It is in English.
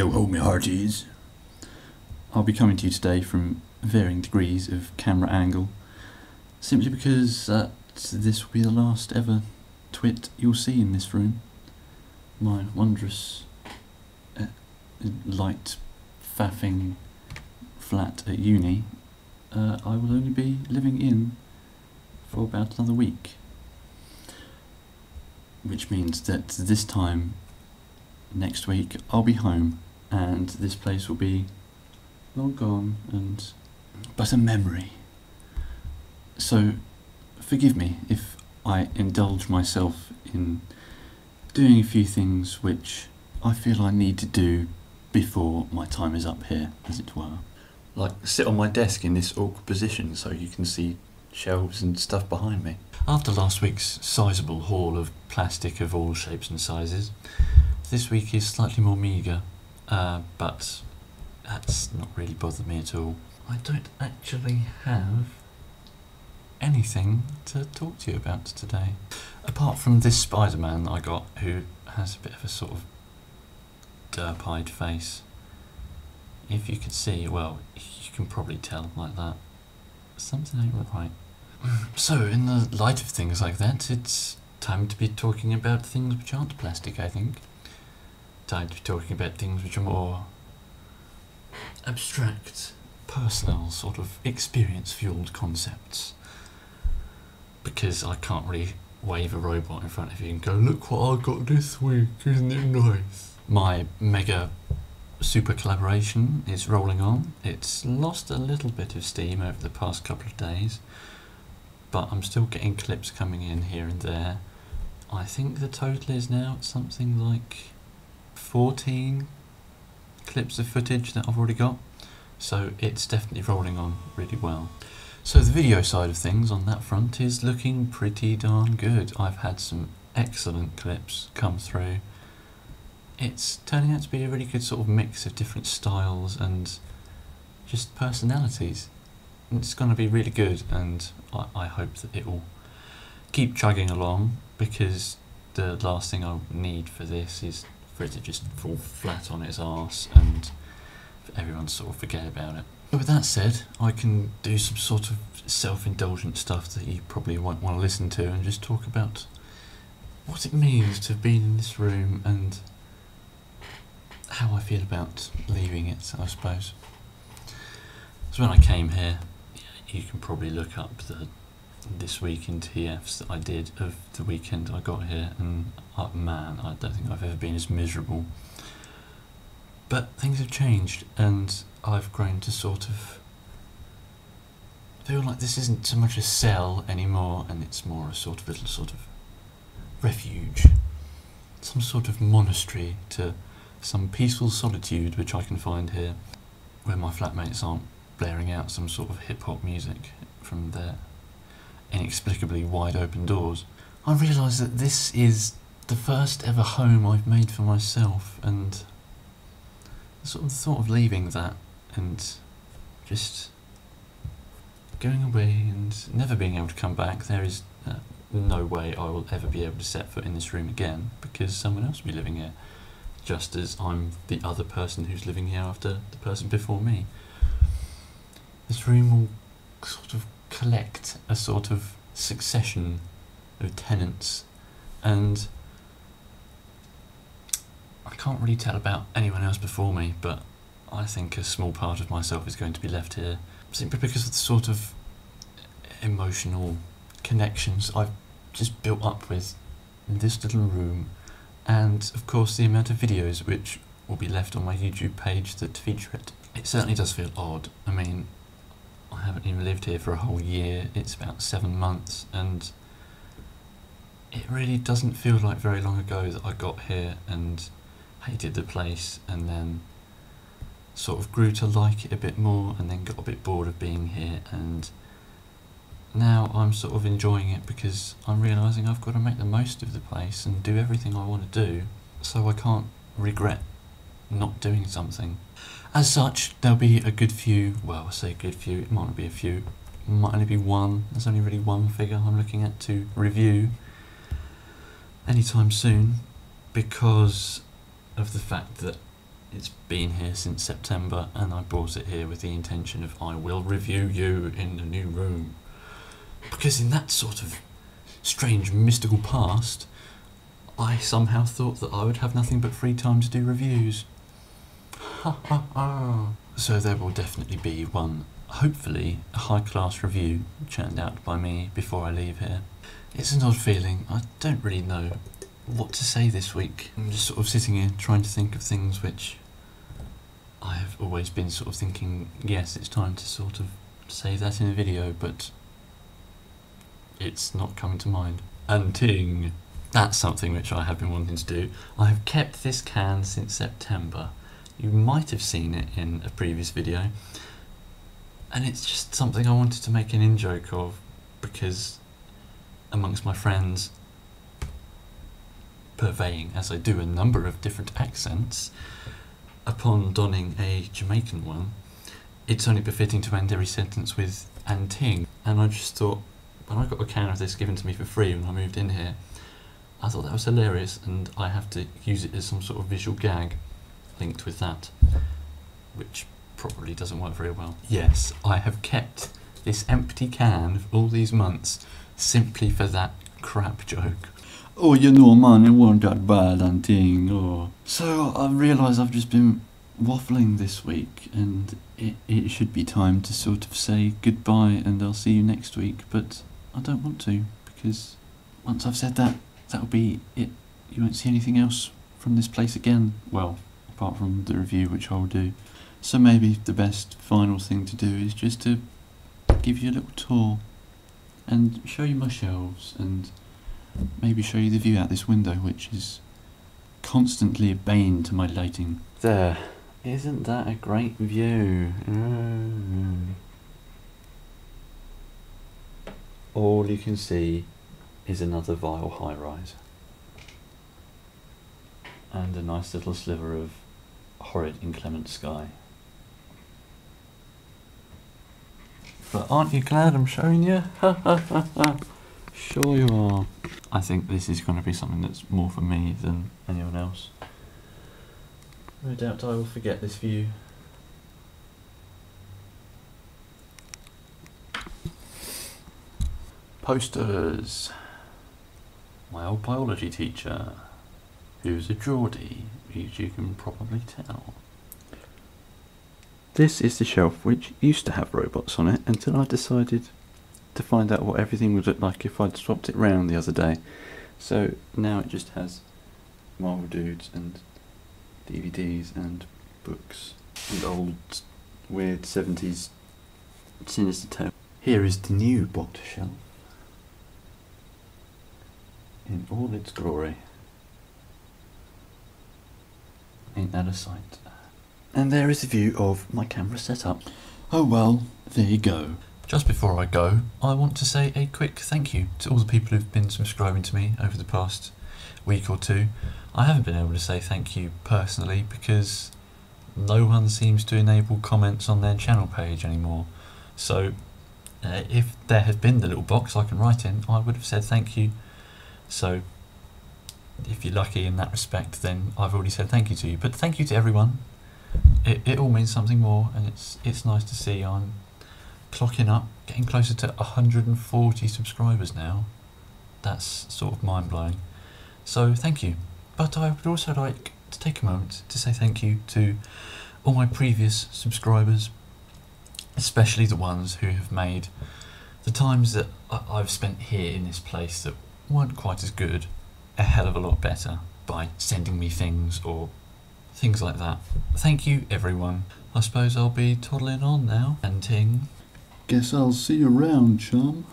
Yo ho, me hearties. I'll be coming to you today from varying degrees of camera angle, simply because this will be the last ever twit you'll see in this room. My wondrous, uh, light, faffing flat at uni, uh, I will only be living in for about another week. Which means that this time next week I'll be home and this place will be long gone and but a memory. So forgive me if I indulge myself in doing a few things which I feel I need to do before my time is up here, as it were. Like sit on my desk in this awkward position so you can see shelves and stuff behind me. After last week's sizable haul of plastic of all shapes and sizes, this week is slightly more meagre, uh, but that's not really bothered me at all. I don't actually have anything to talk to you about today. Apart from this Spider-Man I got, who has a bit of a sort of derp-eyed face. If you could see, well, you can probably tell like that. Something ain't right. So, in the light of things like that, it's time to be talking about things which aren't plastic, I think. Time to be talking about things which are more abstract, personal, sort of experience-fueled concepts because I can't really wave a robot in front of you and go, look what I got this week, isn't it nice? My mega super collaboration is rolling on. It's lost a little bit of steam over the past couple of days, but I'm still getting clips coming in here and there. I think the total is now something like 14 clips of footage that I've already got, so it's definitely rolling on really well. So the video side of things on that front is looking pretty darn good. I've had some excellent clips come through. It's turning out to be a really good sort of mix of different styles and just personalities. It's going to be really good and I, I hope that it will keep chugging along because the last thing I need for this is for it to just fall flat on its arse and everyone sort of forget about it. But with that said, I can do some sort of self-indulgent stuff that you probably won't want to listen to and just talk about what it means to have been in this room and how I feel about leaving it, I suppose. So when I came here, you can probably look up the this week in TFs that I did of the weekend I got here, and oh, man, I don't think I've ever been as miserable. But things have changed, and I've grown to sort of feel like this isn't so much a cell anymore, and it's more a sort of little sort of refuge, some sort of monastery to some peaceful solitude which I can find here, where my flatmates aren't blaring out some sort of hip hop music from their inexplicably wide open doors. I realise that this is the first ever home I've made for myself, and sort of thought of leaving that and just going away and never being able to come back, there is uh, no way I will ever be able to set foot in this room again because someone else will be living here, just as I'm the other person who's living here after the person before me. This room will sort of collect a sort of succession of tenants and I can't really tell about anyone else before me, but I think a small part of myself is going to be left here simply because of the sort of emotional connections I've just built up with this little room and of course the amount of videos which will be left on my YouTube page that feature it. It certainly does feel odd. I mean, I haven't even lived here for a whole year, it's about seven months and it really doesn't feel like very long ago that I got here and hated the place and then sort of grew to like it a bit more and then got a bit bored of being here and now I'm sort of enjoying it because I'm realising I've got to make the most of the place and do everything I want to do so I can't regret not doing something. As such, there'll be a good few, well I say good few, it might not be a few, it might only be one, there's only really one figure I'm looking at to review anytime soon because of the fact that It's been here since September, and I brought it here with the intention of I will review you in the new room. Because in that sort of strange mystical past, I somehow thought that I would have nothing but free time to do reviews. So there will definitely be one, hopefully, a high class review churned out by me before I leave here. It's an odd feeling. I don't really know what to say this week. I'm just sort of sitting here trying to think of things which I have always been sort of thinking, yes, it's time to sort of say that in a video, but it's not coming to mind. And ting, that's something which I have been wanting to do. I have kept this can since September. You might have seen it in a previous video. And it's just something I wanted to make an in joke of because amongst my friends purveying as I do a number of different accents, upon donning a Jamaican one, it's only befitting to end every sentence with and ting. And I just thought, when I got a can of this given to me for free when I moved in here, I thought that was hilarious and I have to use it as some sort of visual gag linked with that, which probably doesn't work very well. Yes, I have kept this empty can for all these months simply for that crap joke. Oh, you know, man, it wasn't that bad and thing. Oh. So I realise I've just been waffling this week, and it, it should be time to sort of say goodbye and I'll see you next week, but I don't want to, because once I've said that, that'll be it. You won't see anything else from this place again. Well, apart from the review, which I'll do. So maybe the best final thing to do is just to give you a little tour and show you my shelves and maybe show you the view out this window, which is constantly a bane to my lighting. There. Isn't that a great view? Mm. All you can see is another vile high rise. And a nice little sliver of horrid inclement sky. But aren't you glad I'm showing you? Sure you are. I think this is going to be something that's more for me than anyone else. No doubt I will forget this view. Posters. My old biology teacher, who's a Geordie, as you can probably tell. This is the shelf which used to have robots on it until I decided to find out what everything would look like if I'd swapped it round the other day. So now it just has Marvel dudes and DVDs and books and old weird 70s sinister tale. Here is the new bot shelf in all its glory. Ain't that a sight? And there is a view of my camera setup. Oh well, there you go. Just before I go, I want to say a quick thank you to all the people who've been subscribing to me over the past week or two. I haven't been able to say thank you personally because no one seems to enable comments on their channel page anymore. So uh, if there had been the little box I can write in, I would have said thank you. So if you're lucky in that respect, then I've already said thank you to you. But thank you to everyone. It, it all means something more, and it's it's nice to see I'm clocking up, getting closer to 140 subscribers now. That's sort of mind blowing. So thank you. But I would also like to take a moment to say thank you to all my previous subscribers, especially the ones who have made the times that I've spent here in this place that weren't quite as good a hell of a lot better by sending me things or things like that. Thank you, everyone. I suppose I'll be toddling on now and ting. Guess I'll see you around, chum.